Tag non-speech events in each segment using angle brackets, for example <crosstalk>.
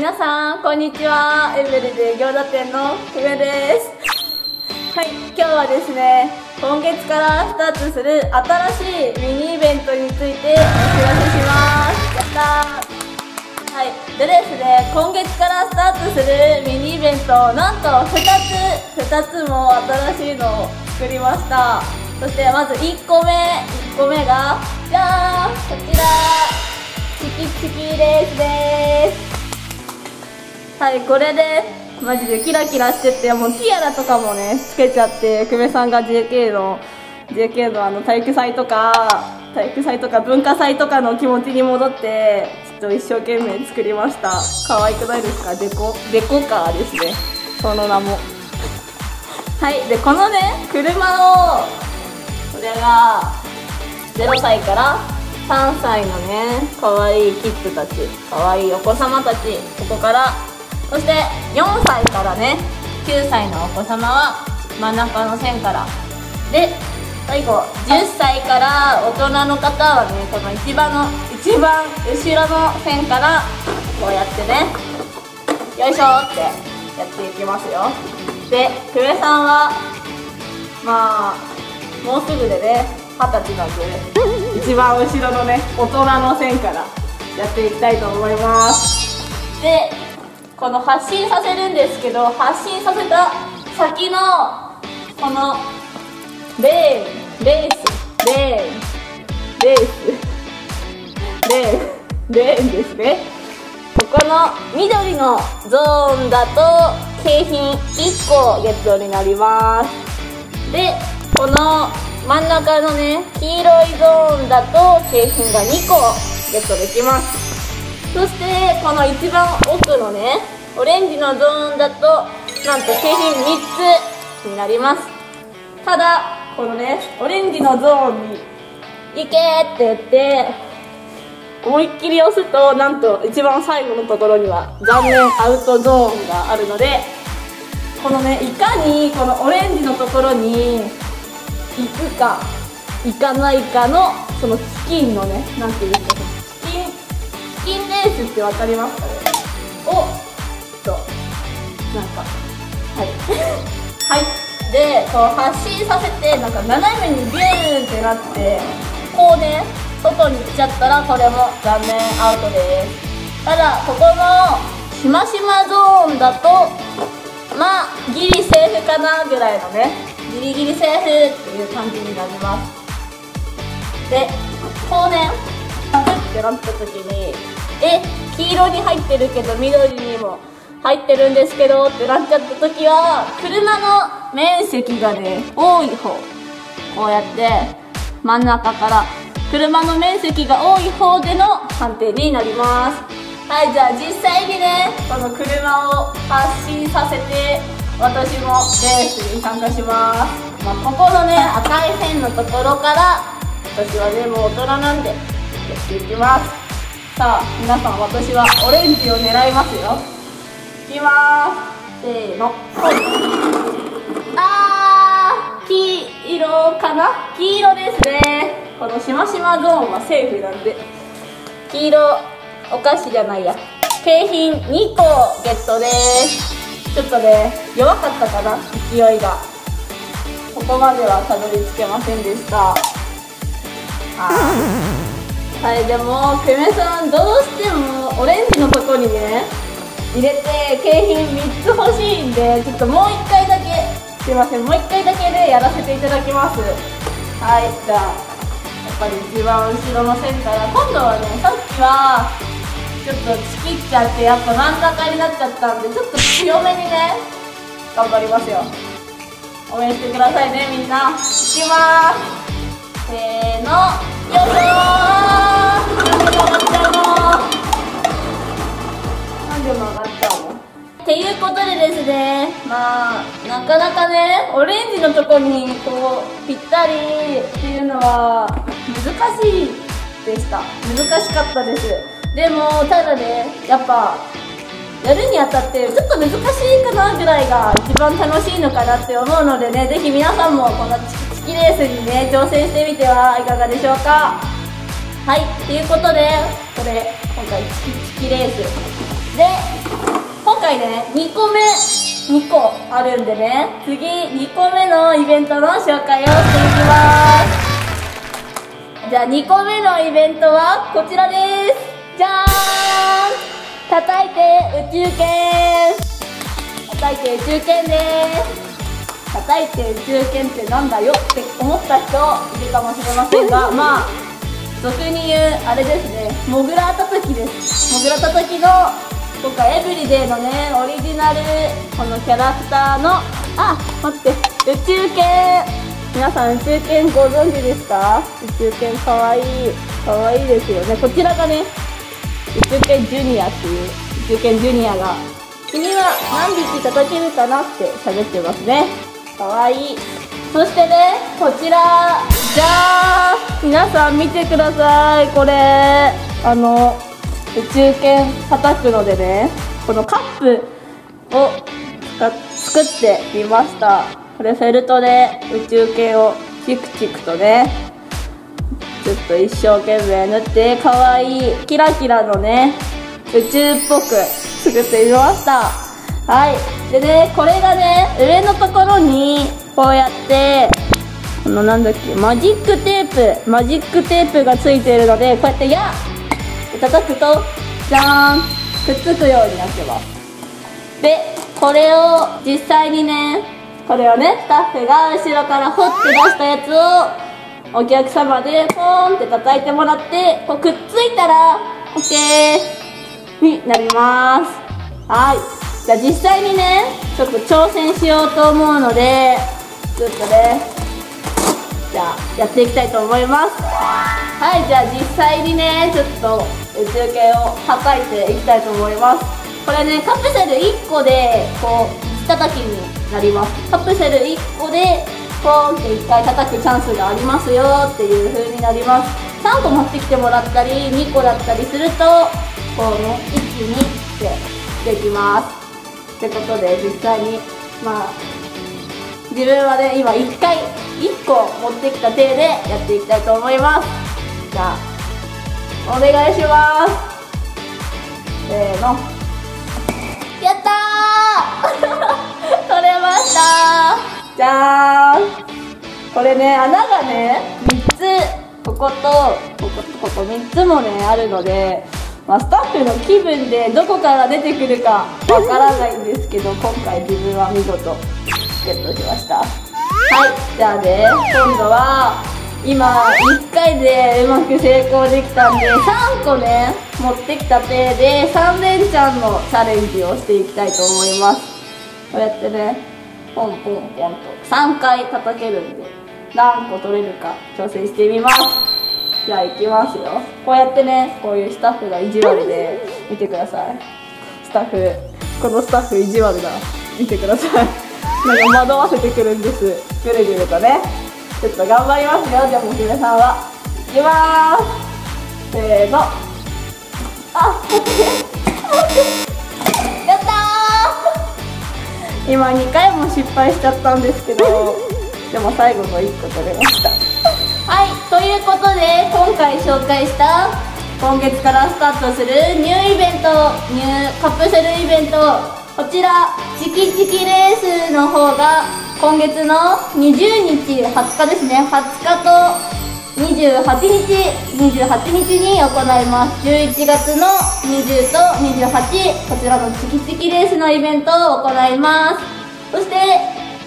皆さんこんにちは。エベルで餃子店の久米です。はい今日はですね今月からスタートする新しいミニイベントについてお知らせします。やったー。はいでですね今月からスタートするミニイベントなんと2つ2つも新しいのを作りました。そしてまず1個目1個目がじゃーんこちら。チキチキレースです。はいこれでマジでキラキラしててもうティアラとかもねつけちゃって久米さんが JK の JK のあの体育祭とか体育祭とか文化祭とかの気持ちに戻ってちょっと一生懸命作りました。可愛くないですか？デコデコカーですね。その名も。はいでこのね車をこれが0歳から3歳のね可愛いキッズたち可愛いお子様たちここからそして4歳からね9歳のお子様は真ん中の線から。で最後10歳から大人の方はねこの一番の一番後ろの線からこうやってねよいしょってやっていきますよ。で久米さんはまあもうすぐでね二十歳なんで一番後ろのね大人の線からやっていきたいと思います。でこの発信させるんですけど発信させた先のこのレーンレースレーンレースレーンレーンですね。ここの緑のゾーンだと景品1個ゲットになります。でこの真ん中のね黄色いゾーンだと景品が2個ゲットできます。そしてこの一番奥のねオレンジのゾーンだとなんと景品3つになります。ただこのねオレンジのゾーンに行けって言って思いっきり押すとなんと一番最後のところには残念アウトゾーンがあるのでこのねいかにこのオレンジのところに行くか行かないかのそのチキンのねなんていうんですかチキンレースって分かりますかね？をとなんかはい。はい。<laughs> でこう発信させてなんか斜めにビューンってなってこうね外に来ちゃったらこれも残念アウトです。ただここのしましまゾーンだとまあギリセーフかなぐらいのねギリギリセーフっていう感じになります。でこうねパクってなった時にえ黄色に入ってるけど緑にも入ってるんですけどってなっちゃった時は車の面積がね多い方。こうやって真ん中から車の面積が多い方での判定になります。はいじゃあ実際にねこの車を発進させて私もレースに参加します、まあ、ここのね赤い線のところから私はねもう大人なんでやっていきます。さあ皆さん私はオレンジを狙いますよ。いきます。せーの。あー黄色かな？黄色ですね。このしましまゾーンはセーフなんで。黄色お菓子じゃないや。景品2個ゲットです。ちょっとね弱かったかな？勢いが。ここまではたどり着けませんでした。はいでも久米さんどうしてもオレンジのとこにね入れて景品3つ欲しいんでちょっともう1回だけすいませんもう1回だけでやらせていただきます。はいじゃあやっぱり一番後ろの線から今度はねさっきはちょっとちきっちゃってやっぱ真ん中になっちゃったんでちょっと強めにね頑張りますよ。応援してくださいねみんな。いきます。せーのよいしょー。なかなかねオレンジのとこにこうぴったりっていうのは難しいでした。難しかったです。でもただねやっぱやるにあたってちょっと難しいかなぐらいが一番楽しいのかなって思うのでねぜひ皆さんもこのチキチキレースにね挑戦してみてはいかがでしょうか。はいということでこれ今回チキチキレース。で今回ね2個目。2個あるんでね。次2個目のイベントの紹介をしていきます。じゃあ2個目のイベントはこちらです。じゃーん。叩いて宇宙拳叩いて宇宙拳です。叩いて宇宙拳ってなんだよって思った人いるかもしれませんが <laughs> まあ俗に言うあれですね。モグラたたきです。モグラたたきの今回エブリデイのねオリジナルこのキャラクターのあ待って宇宙犬。皆さん宇宙犬ご存知ですか？宇宙犬かわいい。かわいいですよね。こちらがね宇宙犬ジュニアっていう宇宙犬ジュニアが君は何匹叩けるかなって喋ってますね。かわいい。そしてねこちら。じゃー皆さん見てください。これ。あの宇宙犬叩くのでねこのカップを作ってみましたこれフェルトで宇宙犬をチクチクとねちょっと一生懸命塗ってかわいいキラキラのね宇宙っぽく作ってみましたはいでねこれがね上のところにこうやってこのなんだっけマジックテープマジックテープがついてるのでこうやって「やっ!」叩くとじゃーんくっつくようになってます。でこれを実際にねこれをねスタッフが後ろから放って出したやつをお客様でポーンって叩いてもらってこうくっついたら OK になります。はい。じゃあ実際にねちょっと挑戦しようと思うのでちょっとねじゃあやっていきたいと思います。はい。じゃあ実際にねちょっと宇宙系を叩いていきたいと思います。これねカプセル1個でこうたたきになります。カプセル1個でポーンって1回叩くチャンスがありますよっていう風になります。3個持ってきてもらったり2個だったりするとこうね一気にってできます。ってことで実際にまあ自分はね今1回1個持ってきた手でやっていきたいと思います。じゃあお願いします。せーの。やったー。<laughs> 取れました。じゃーん。これね穴がね3つ。こことこことここ3つもねあるので、まあ、スタッフの気分でどこから出てくるかわからないんですけど <laughs> 今回自分は見事ゲットしました。はい。じゃあね今度は今1回でうまく成功できたんで3個ね持ってきた手で3連チャンのチャレンジをしていきたいと思います。こうやってねポンポンポンと3回叩けるんで何個取れるか挑戦してみます。じゃあいきますよ。こうやってねこういうスタッフが意地悪で見てください。スタッフこのスタッフ意地悪だ。見てください。なんか惑わせてくるんです。ぐるぐるとね。ちょっと頑張ります。よじゃあ娘さんはいきまーす。せーの。あオッケーオッケーやったー。今2回も失敗しちゃったんですけど <laughs> でも最後の1個取れました。はいということで今回紹介した今月からスタートするニューイベントニューカプセルイベントこちらチキチキレースの方が今月の20日20日ですね。20日と28日28日に行います。11月の20と28こちらのチキチキレースのイベントを行います。そして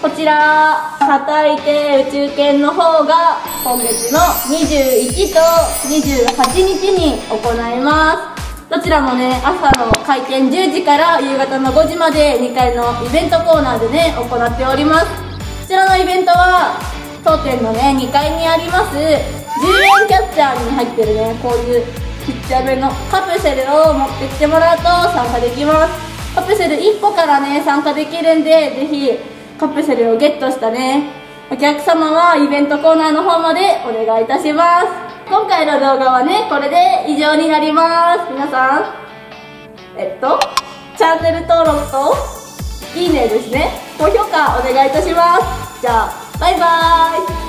こちら叩いて宇宙犬の方が今月の21と28日に行います。どちらもね朝の開店10時から夕方の5時まで2階のイベントコーナーでね行っております。こちらのイベントは当店のね2階にあります10円キャッチャーに入ってるねこういうちっちゃめのカプセルを持ってきてもらうと参加できます。カプセル1個からね参加できるんでぜひカプセルをゲットしたねお客様はイベントコーナーの方までお願いいたします。今回の動画はねこれで以上になります。皆さん。えっとチャンネル登録といいねですね。高評価お願いいたします。じゃあバイバーイ。